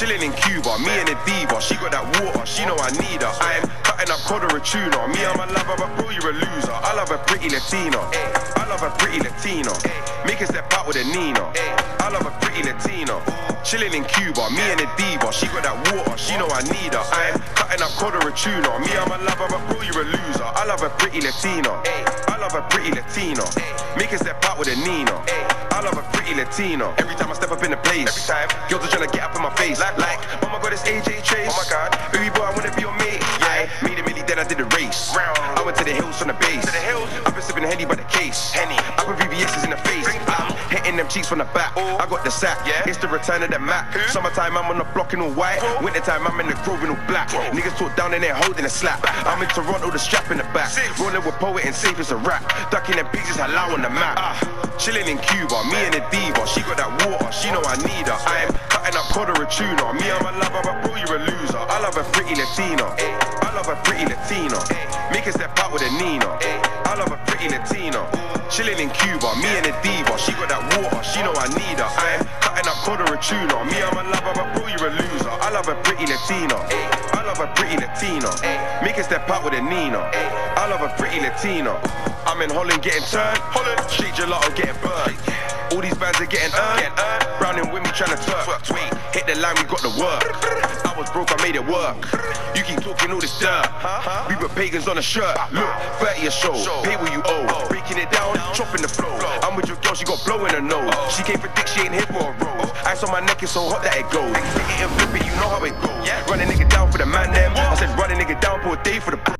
Chilling in Cuba, me and the diva. She got that water, she know I need her. I'm cutting up cod or a tuna. Me, I'm a lover, but bro, you're a loser. I love a pretty Latina. I love a pretty Latina. Make a step out with a Nina. I love a pretty Latina. Chilling in Cuba, me and the diva. She got that water, she know I need her. I'm cutting up cod or a tuna. Me, I'm a lover, but bro, you're a loser. I love a pretty Latina. I love a pretty Latina. Make a step out with a Nina. I love a Every time I step up in the place, every time girls are trying to get up in my face. Like, like, oh my god, it's AJ Chase. Oh my god, made a milli, then I did the race. I went to the hills from the base. To the hills. I've been sipping Henny by the case. Henny. I put VVS's in the face. I'm hitting them cheeks from the back. I got the sack. Yeah. It's the return of the Mac. Summertime, I'm on the block in all white. Wintertime, I'm in the grove in all black. Niggas talk down in there holding a slap. I'm in Toronto, the strap in the back. Rolling with poet and safe as a rap. Ducking them pieces, halal on the map. Chilling in Cuba, me and the diva. She got that water, she know I need her. I am cutting up cod or a tuna. Me, I'm a lover, but bro, you're a loser. I love a pretty Latina. I love a pretty Latina. Make a step out with a Nina. I love a pretty Latina. Chilling in Cuba, me and the diva. She got that water, she know I need her. I am cutting up cod or a tuna. Me, I'm a lover, but bro, you're a loser. I love a pretty Latina. I love a pretty Latina. Make a step out with a Nina. I love a pretty Latina. I'm in Holland getting turned. Holland, street gelato getting burned. All these bands are getting uh, earned. Browning uh, with me trying to twerk. Hit the line, we got the work. I was broke, I made it work. You keep talking all this dirt. We put pagans on a shirt. Look, 30 a show. Pay what you owe. Breaking it down, chopping the flow. I'm with your girl, she got blow in her nose. Oh. She came for dick, she ain't here for a rose. Ice on my neck is so hot that it goes. Stick it and flip it, you know how it goes. Run a nigga down for the man them. I said run a nigga down for a day for the.